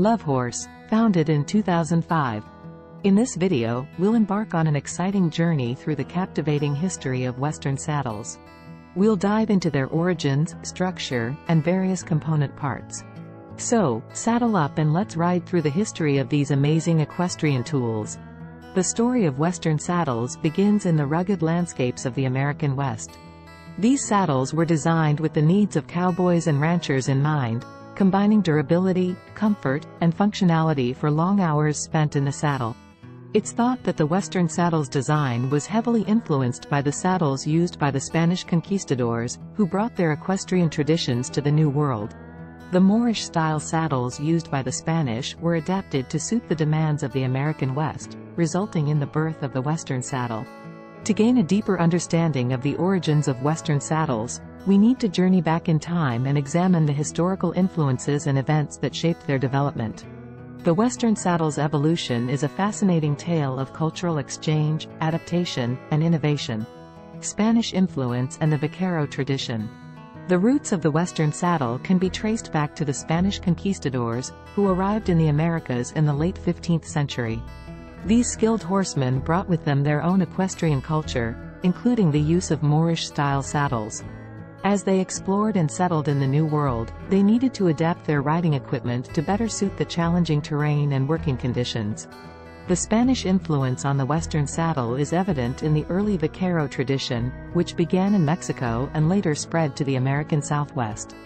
Love Horse, founded in 2005. In this video, we'll embark on an exciting journey through the captivating history of Western saddles. We'll dive into their origins, structure, and various component parts. So, saddle up and let's ride through the history of these amazing equestrian tools. The story of Western saddles begins in the rugged landscapes of the American West. These saddles were designed with the needs of cowboys and ranchers in mind, combining durability, comfort, and functionality for long hours spent in the saddle. It's thought that the Western saddle's design was heavily influenced by the saddles used by the Spanish conquistadors, who brought their equestrian traditions to the New World. The Moorish-style saddles used by the Spanish were adapted to suit the demands of the American West, resulting in the birth of the Western saddle. To gain a deeper understanding of the origins of Western saddles, we need to journey back in time and examine the historical influences and events that shaped their development. The Western saddle's evolution is a fascinating tale of cultural exchange, adaptation, and innovation. Spanish influence and the vaquero tradition. The roots of the Western saddle can be traced back to the Spanish conquistadors, who arrived in the Americas in the late 15th century. These skilled horsemen brought with them their own equestrian culture, including the use of Moorish-style saddles, as they explored and settled in the New World, they needed to adapt their riding equipment to better suit the challenging terrain and working conditions. The Spanish influence on the Western saddle is evident in the early vaquero tradition, which began in Mexico and later spread to the American Southwest.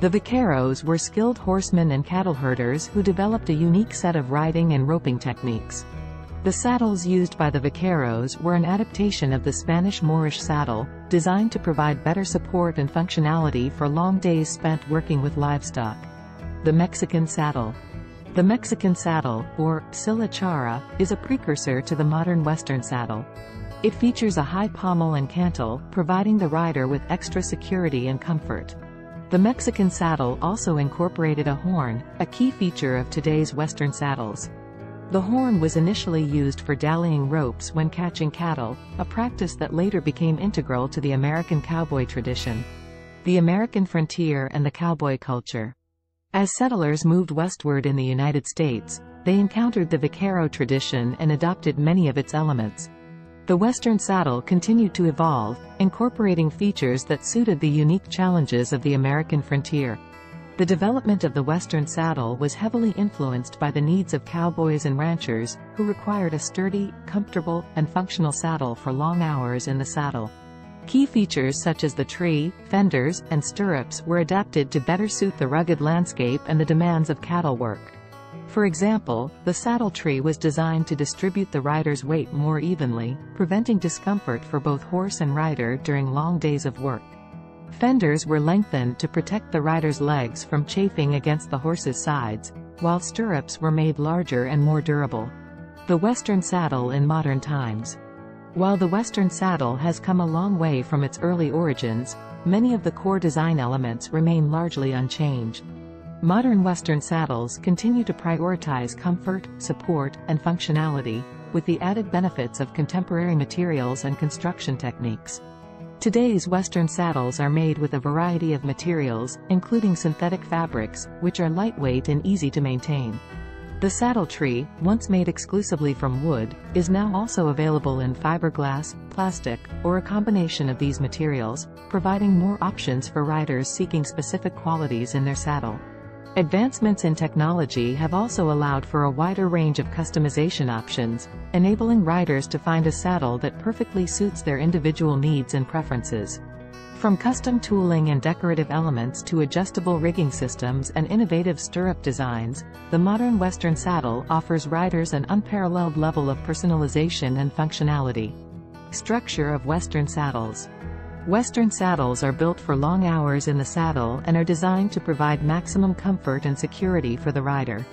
The vaqueros were skilled horsemen and cattle herders who developed a unique set of riding and roping techniques. The saddles used by the vaqueros were an adaptation of the Spanish Moorish saddle, designed to provide better support and functionality for long days spent working with livestock. The Mexican saddle. The Mexican saddle, or silla charra, is a precursor to the modern Western saddle. It features a high pommel and cantle, providing the rider with extra security and comfort. The Mexican saddle also incorporated a horn, a key feature of today's Western saddles. The horn was initially used for dallying ropes when catching cattle, a practice that later became integral to the American cowboy tradition. The American frontier and the cowboy culture. As settlers moved westward in the United States, they encountered the vaquero tradition and adopted many of its elements. The Western saddle continued to evolve, incorporating features that suited the unique challenges of the American frontier. The development of the Western saddle was heavily influenced by the needs of cowboys and ranchers, who required a sturdy, comfortable, and functional saddle for long hours in the saddle. Key features such as the tree, fenders, and stirrups were adapted to better suit the rugged landscape and the demands of cattle work. For example, the saddle tree was designed to distribute the rider's weight more evenly, preventing discomfort for both horse and rider during long days of work. Fenders were lengthened to protect the rider's legs from chafing against the horse's sides, while stirrups were made larger and more durable. The Western saddle in modern times. While the Western saddle has come a long way from its early origins, many of the core design elements remain largely unchanged. Modern Western saddles continue to prioritize comfort, support, and functionality, with the added benefits of contemporary materials and construction techniques. Today's Western saddles are made with a variety of materials, including synthetic fabrics, which are lightweight and easy to maintain. The saddle tree, once made exclusively from wood, is now also available in fiberglass, plastic, or a combination of these materials, providing more options for riders seeking specific qualities in their saddle. Advancements in technology have also allowed for a wider range of customization options, enabling riders to find a saddle that perfectly suits their individual needs and preferences. From custom tooling and decorative elements to adjustable rigging systems and innovative stirrup designs, the modern Western saddle offers riders an unparalleled level of personalization and functionality. Structure of Western saddles Western saddles are built for long hours in the saddle and are designed to provide maximum comfort and security for the rider.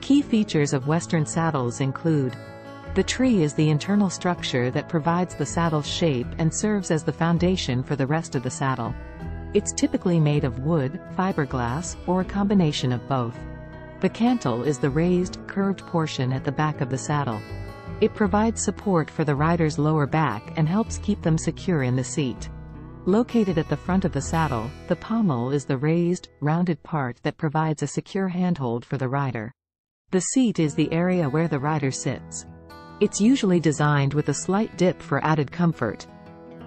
Key features of Western saddles include the tree is the internal structure that provides the saddle's shape and serves as the foundation for the rest of the saddle. It's typically made of wood, fiberglass, or a combination of both. The cantle is the raised, curved portion at the back of the saddle. It provides support for the rider's lower back and helps keep them secure in the seat. Located at the front of the saddle, the pommel is the raised, rounded part that provides a secure handhold for the rider. The seat is the area where the rider sits. It's usually designed with a slight dip for added comfort.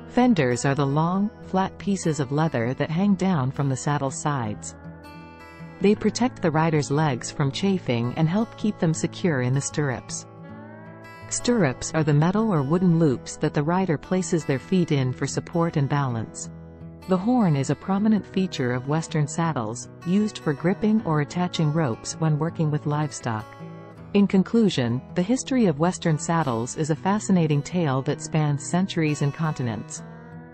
Fenders are the long, flat pieces of leather that hang down from the saddle sides. They protect the rider's legs from chafing and help keep them secure in the stirrups. Stirrups are the metal or wooden loops that the rider places their feet in for support and balance. The horn is a prominent feature of Western saddles, used for gripping or attaching ropes when working with livestock. In conclusion, the history of Western saddles is a fascinating tale that spans centuries and continents.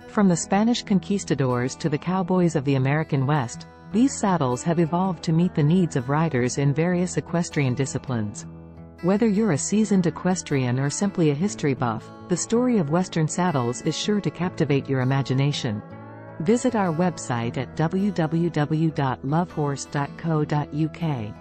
From the Spanish conquistadors to the cowboys of the American West, these saddles have evolved to meet the needs of riders in various equestrian disciplines. Whether you're a seasoned equestrian or simply a history buff, the story of Western saddles is sure to captivate your imagination. Visit our website at www.lovehorse.co.uk.